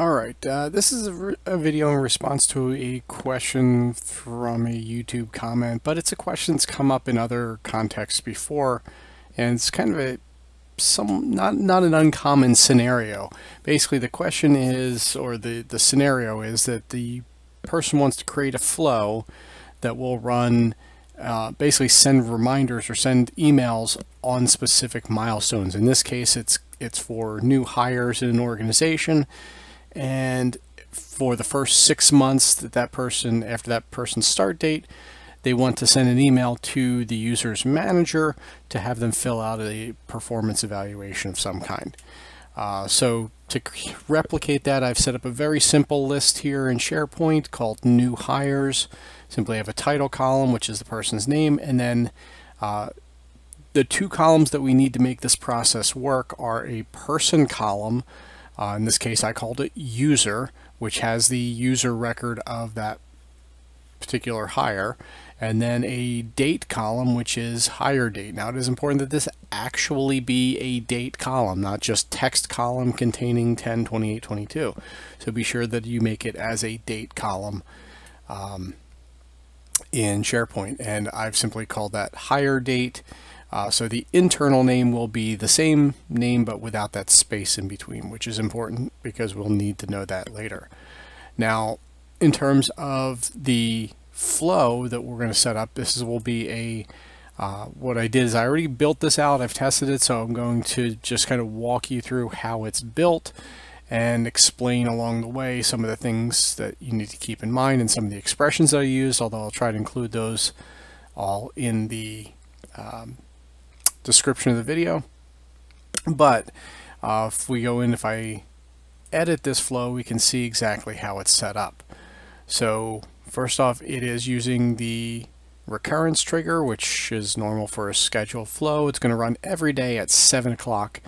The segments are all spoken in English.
Alright, uh, this is a, a, video in response to a question from a YouTube comment, but it's a question that's come up in other contexts before, and it's kind of a some not not an uncommon scenario. Basically, the question is, or the the scenario is that the person wants to create a flow that will run, uh, basically send reminders or send emails on specific milestones. In this case, it's it's for new hires in an organization and for the first six months that that person after that person's start date they want to send an email to the user's manager to have them fill out a performance evaluation of some kind. Uh, so to replicate that I've set up a very simple list here in SharePoint called new hires. Simply have a title column which is the person's name and then uh, the two columns that we need to make this process work are a person column uh, in this case, I called it user, which has the user record of that particular hire, and then a date column, which is hire date. Now, it is important that this actually be a date column, not just text column containing 10, 28, 22. So be sure that you make it as a date column um, in SharePoint. And I've simply called that hire date. Uh, so the internal name will be the same name but without that space in between, which is important because we'll need to know that later. Now, in terms of the flow that we're going to set up, this will be a uh, what I did is I already built this out, I've tested it, so I'm going to just kind of walk you through how it's built and explain along the way some of the things that you need to keep in mind and some of the expressions that I use, although I'll try to include those all in the um, description of the video. But uh, if we go in, if I edit this flow, we can see exactly how it's set up. So first off, it is using the recurrence trigger, which is normal for a scheduled flow. It's going to run every day at 7 o'clock.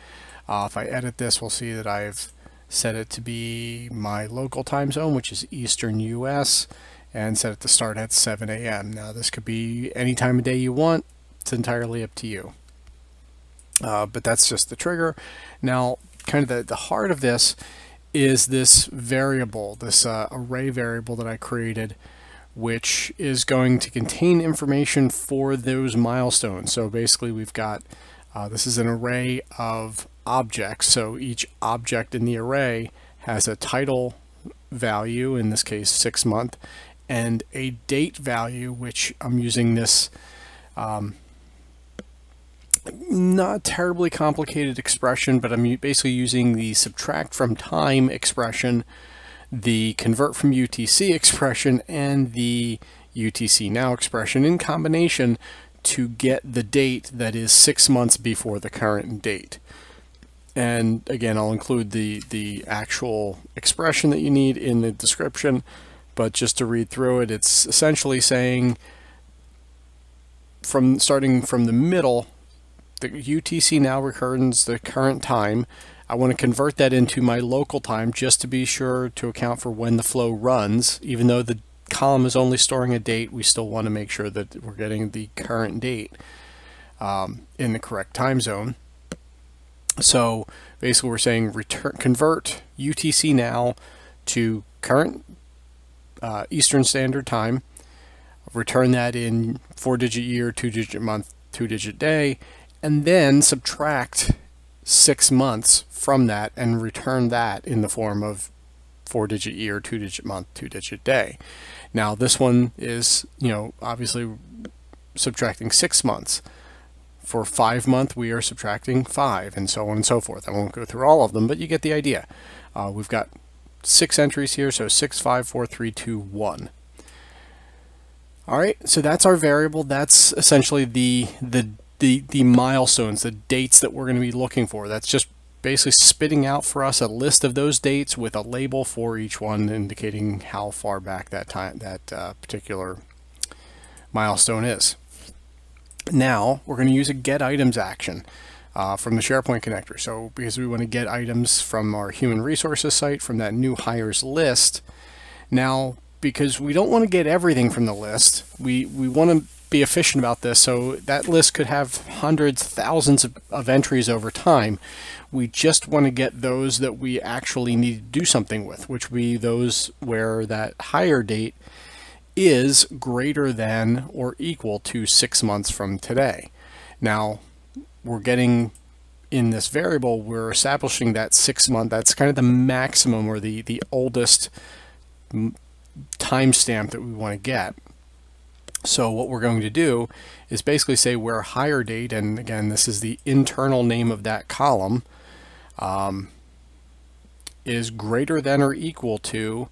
Uh, if I edit this, we'll see that I've set it to be my local time zone, which is Eastern US, and set it to start at 7 a.m. Now, this could be any time of day you want. It's entirely up to you uh, but that's just the trigger. Now, kind of the, the heart of this is this variable, this uh, array variable that I created, which is going to contain information for those milestones. So basically we've got, uh, this is an array of objects. So each object in the array has a title value, in this case six month, and a date value, which I'm using this um, not terribly complicated expression, but I'm basically using the subtract from time expression, the convert from UTC expression, and the UTC now expression in combination to get the date that is six months before the current date. And again, I'll include the, the actual expression that you need in the description, but just to read through it, it's essentially saying from starting from the middle the UTC now returns the current time. I want to convert that into my local time just to be sure to account for when the flow runs. Even though the column is only storing a date, we still want to make sure that we're getting the current date um, in the correct time zone. So basically we're saying return convert UTC now to current uh, Eastern Standard Time, return that in four digit year, two digit month, two digit day, and then subtract six months from that and return that in the form of four digit year, two digit month, two digit day. Now this one is, you know, obviously subtracting six months. For five month, we are subtracting five and so on and so forth. I won't go through all of them, but you get the idea. Uh, we've got six entries here, so six, five, four, three, two, one. All right, so that's our variable. That's essentially the the the, the milestones, the dates that we're going to be looking for. That's just basically spitting out for us a list of those dates with a label for each one indicating how far back that time that uh, particular milestone is. Now we're going to use a get items action uh, from the SharePoint connector. So because we want to get items from our human resources site from that new hires list. Now because we don't want to get everything from the list, we, we want to be efficient about this. So that list could have hundreds, thousands of, of entries over time. We just want to get those that we actually need to do something with, which would be those where that hire date is greater than or equal to six months from today. Now, we're getting in this variable, we're establishing that six month, that's kind of the maximum or the, the oldest timestamp that we want to get. So what we're going to do is basically say where hire date, and again, this is the internal name of that column, um, is greater than or equal to,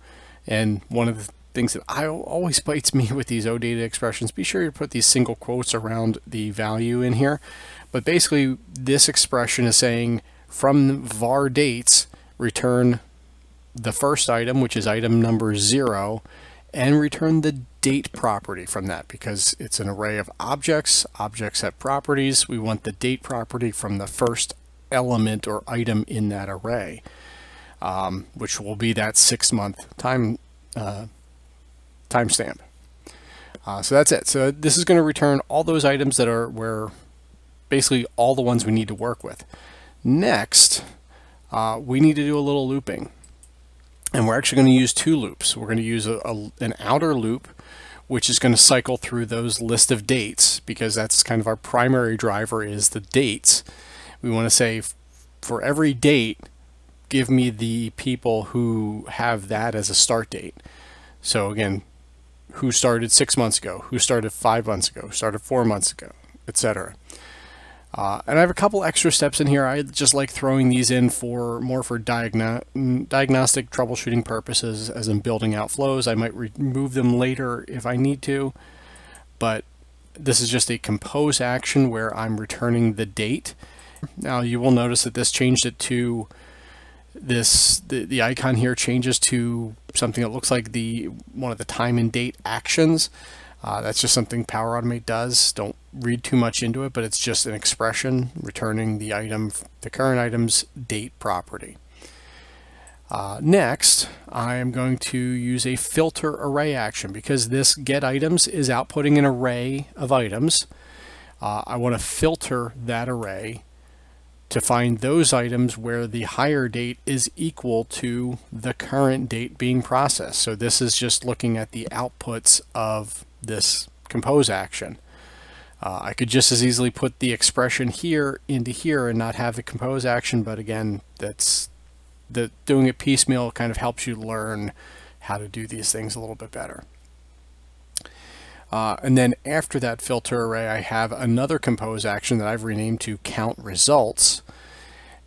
and one of the things that I always bites me with these OData expressions, be sure to put these single quotes around the value in here. But basically, this expression is saying from var dates, return the first item, which is item number zero, and return the date property from that because it's an array of objects. Objects have properties. We want the date property from the first element or item in that array, um, which will be that six month time uh, timestamp. Uh, so that's it. So this is going to return all those items that are where basically all the ones we need to work with. Next, uh, we need to do a little looping. And we're actually going to use two loops. We're going to use a, a, an outer loop, which is going to cycle through those list of dates because that's kind of our primary driver is the dates. We want to say for every date, give me the people who have that as a start date. So again, who started six months ago, who started five months ago, started four months ago, etc. Uh, and I have a couple extra steps in here. I just like throwing these in for more for diagno diagnostic troubleshooting purposes as in building out flows. I might remove them later if I need to, but this is just a compose action where I'm returning the date. Now you will notice that this changed it to this the, the icon here changes to something that looks like the one of the time and date actions. Uh, that's just something Power Automate does. Don't read too much into it, but it's just an expression returning the item, the current item's date property. Uh, next, I am going to use a filter array action because this get items is outputting an array of items. Uh, I want to filter that array to find those items where the hire date is equal to the current date being processed. So this is just looking at the outputs of this compose action. Uh, I could just as easily put the expression here into here and not have the compose action, but again, that's the doing it piecemeal kind of helps you learn how to do these things a little bit better. Uh, and then after that filter array, I have another compose action that I've renamed to count results.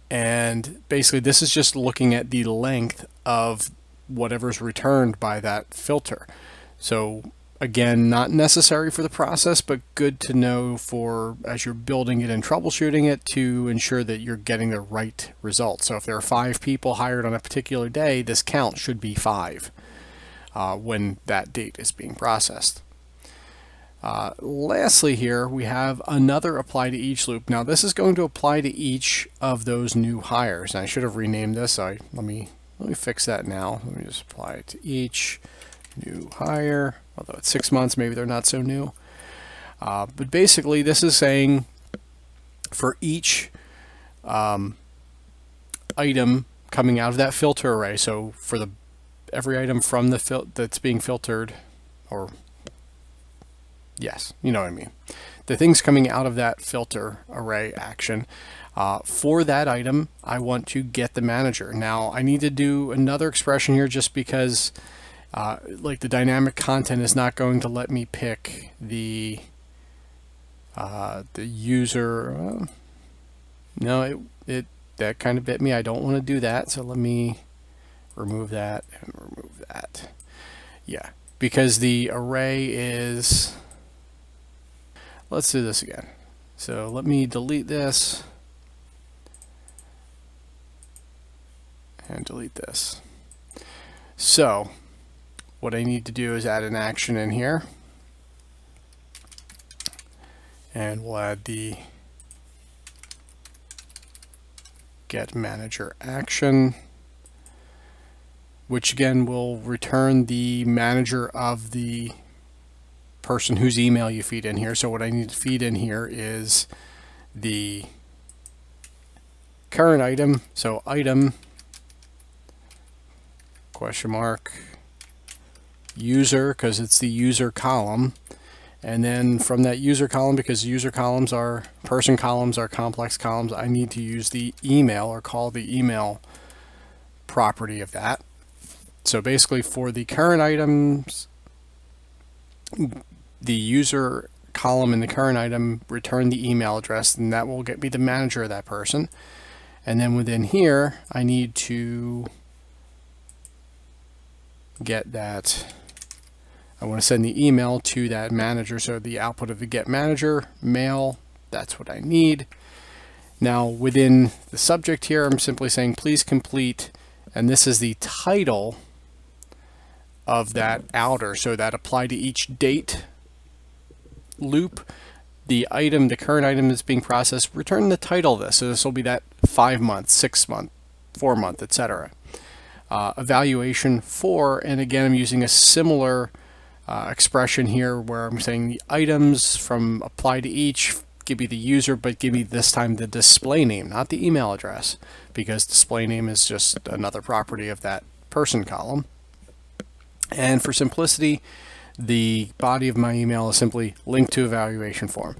And basically this is just looking at the length of whatever's returned by that filter. So again, not necessary for the process, but good to know for as you're building it and troubleshooting it to ensure that you're getting the right result. So if there are five people hired on a particular day, this count should be five uh, when that date is being processed. Uh, lastly here, we have another apply to each loop. Now this is going to apply to each of those new hires. I should have renamed this. I, let, me, let me fix that now. Let me just apply it to each new hire. Although it's six months, maybe they're not so new. Uh, but basically this is saying for each um, item coming out of that filter array, so for the every item from the that's being filtered, or Yes, you know what I mean. The things coming out of that filter array action. Uh, for that item, I want to get the manager. Now, I need to do another expression here just because uh, like the dynamic content is not going to let me pick the uh, the user. Uh, no, it, it that kind of bit me. I don't want to do that. So let me remove that and remove that. Yeah, because the array is Let's do this again. So let me delete this and delete this. So what I need to do is add an action in here and we'll add the get manager action which again will return the manager of the person whose email you feed in here. So what I need to feed in here is the current item. So item question mark user because it's the user column. And then from that user column, because user columns are person columns are complex columns, I need to use the email or call the email property of that. So basically for the current items, the user column in the current item, return the email address, and that will get me the manager of that person. And then within here, I need to get that, I want to send the email to that manager. So the output of the get manager, mail, that's what I need. Now within the subject here, I'm simply saying please complete, and this is the title of that outer. So that apply to each date loop, the item, the current item that's being processed, return the title of this. So this will be that five month, six month, four month, etc. Uh, evaluation for, and again, I'm using a similar uh, expression here where I'm saying the items from apply to each, give me the user, but give me this time the display name, not the email address, because display name is just another property of that person column. And for simplicity, the body of my email is simply link to evaluation form.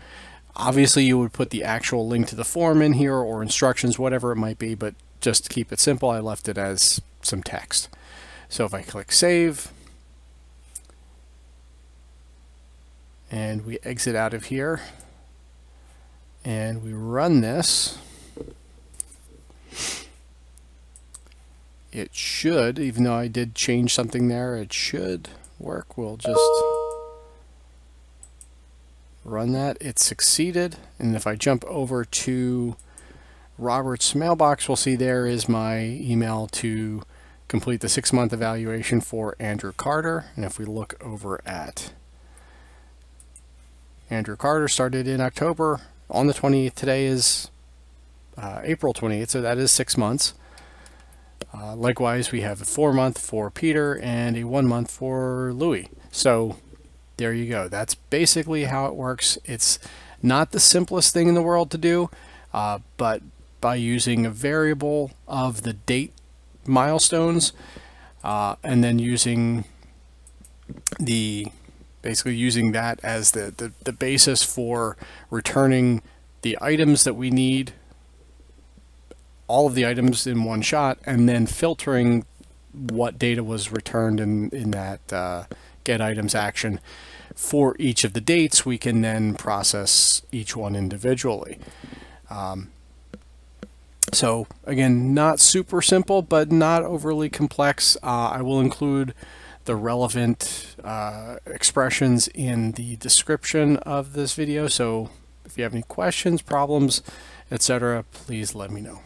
Obviously, you would put the actual link to the form in here or instructions, whatever it might be, but just to keep it simple, I left it as some text. So if I click save, and we exit out of here, and we run this, it should, even though I did change something there, it should work. We'll just run that. It succeeded. And if I jump over to Robert's mailbox, we'll see there is my email to complete the six month evaluation for Andrew Carter. And if we look over at Andrew Carter started in October on the 20th. Today is uh, April 28th, so that is six months. Uh, likewise, we have a four month for Peter and a one month for Louis. So there you go. That's basically how it works. It's not the simplest thing in the world to do, uh, but by using a variable of the date milestones uh, and then using the basically using that as the, the, the basis for returning the items that we need all of the items in one shot and then filtering what data was returned in, in that uh, get items action. For each of the dates we can then process each one individually. Um, so again not super simple but not overly complex. Uh, I will include the relevant uh, expressions in the description of this video. So if you have any questions problems etc please let me know